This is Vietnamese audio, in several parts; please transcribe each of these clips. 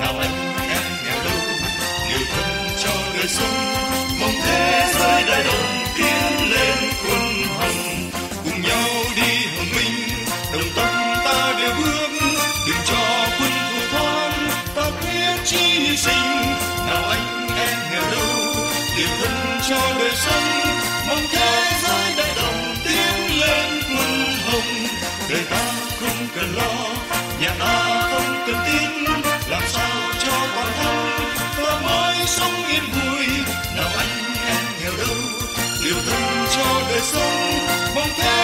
nào anh em nghèo đâu liều thân cho đời sống, mong thế giới đại đồng tiến lên quân hồng cùng nhau đi hồng minh, đồng tâm ta đều bước. Đừng cho quân thù thoát ta quyết chi hy sinh. Nào anh em nghèo đâu liều thân cho đời sống, mong thế giới đại đồng tiến lên quân hồng. Đời ta không cần lo, nhà ta sống yên vui. Nào anh em nghèo đâu liều thân cho đời sống, mong thế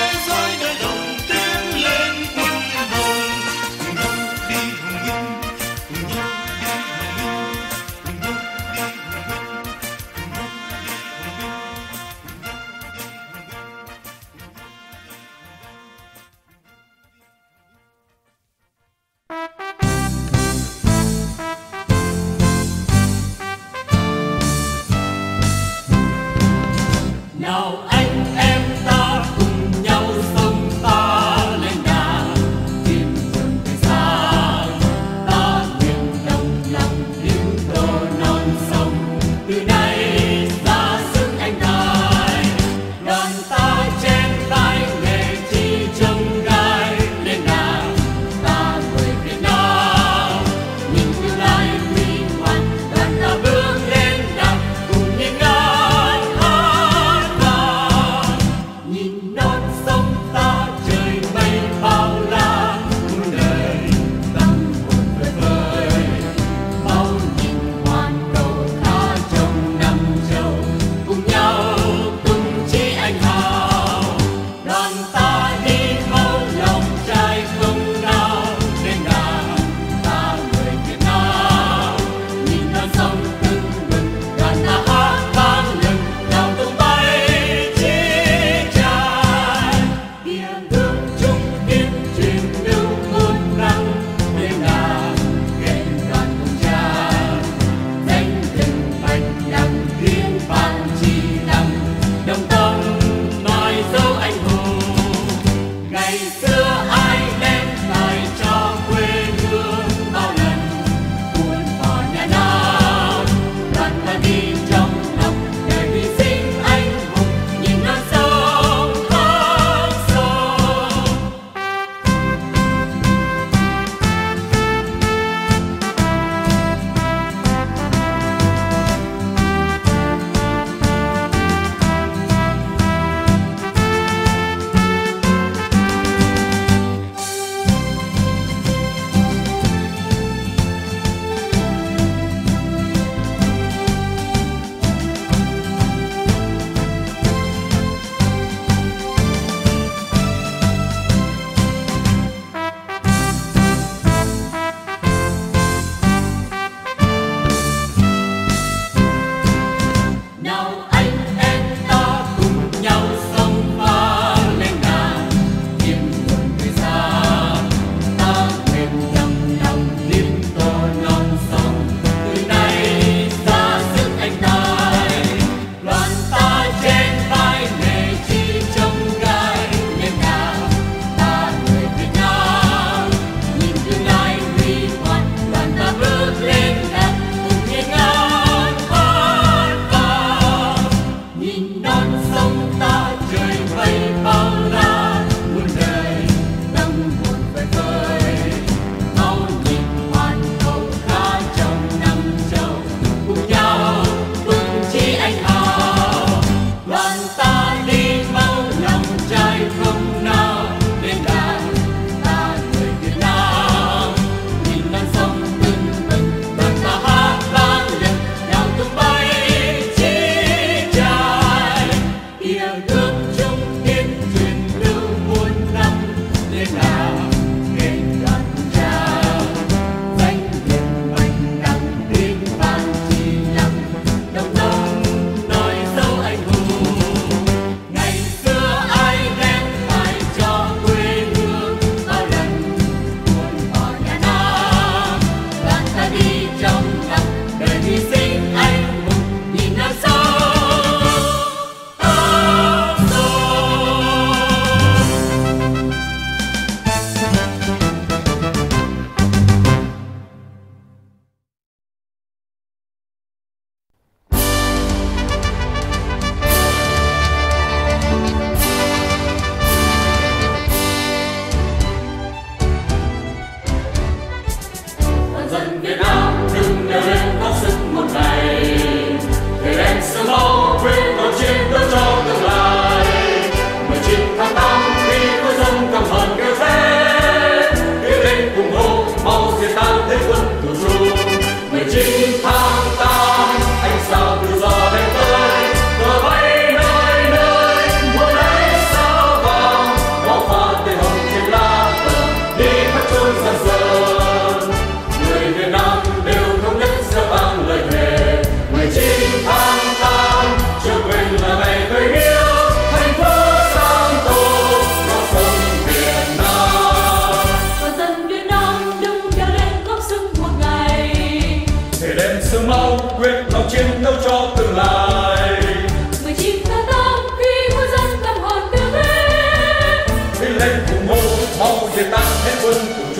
Mong 也打开温度